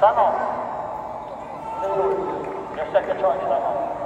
Samo. Your second choice, samo.